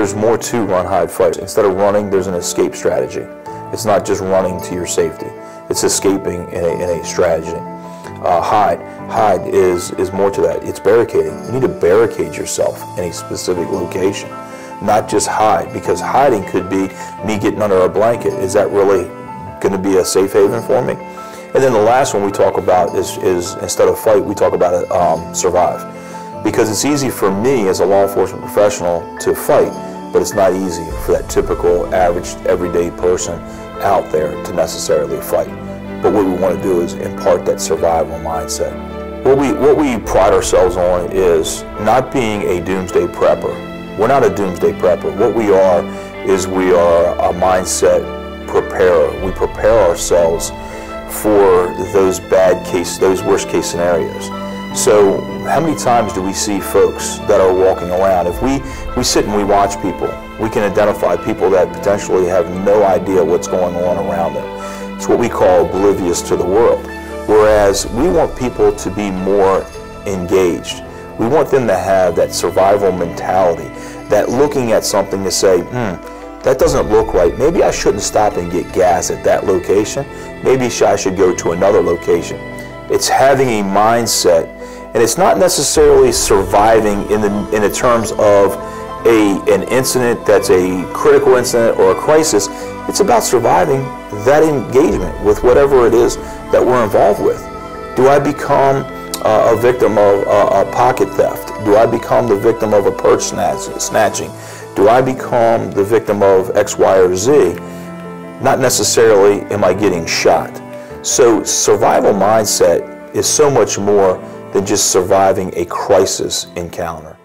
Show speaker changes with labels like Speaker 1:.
Speaker 1: there's more to run, hide, fight. Instead of running, there's an escape strategy. It's not just running to your safety. It's escaping in a, in a strategy. Uh, hide, hide is, is more to that. It's barricading. You need to barricade yourself in a specific location, not just hide, because hiding could be me getting under a blanket. Is that really going to be a safe haven for me? And then the last one we talk about is, is instead of fight, we talk about it, um, survive. Because it's easy for me as a law enforcement professional to fight, but it's not easy for that typical, average, everyday person out there to necessarily fight. But what we want to do is impart that survival mindset. What we, what we pride ourselves on is not being a doomsday prepper. We're not a doomsday prepper. What we are is we are a mindset preparer. We prepare ourselves for those bad case, those worst case scenarios. So how many times do we see folks that are walking around? If we, we sit and we watch people, we can identify people that potentially have no idea what's going on around them. It's what we call oblivious to the world. Whereas we want people to be more engaged. We want them to have that survival mentality, that looking at something to say, hmm, that doesn't look right. Maybe I shouldn't stop and get gas at that location. Maybe I should go to another location. It's having a mindset, and it's not necessarily surviving in the in the terms of a an incident that's a critical incident or a crisis. It's about surviving that engagement with whatever it is that we're involved with. Do I become uh, a victim of uh, a pocket theft? Do I become the victim of a purse snatching? Do I become the victim of X, Y, or Z? Not necessarily am I getting shot. So survival mindset is so much more than just surviving a crisis encounter.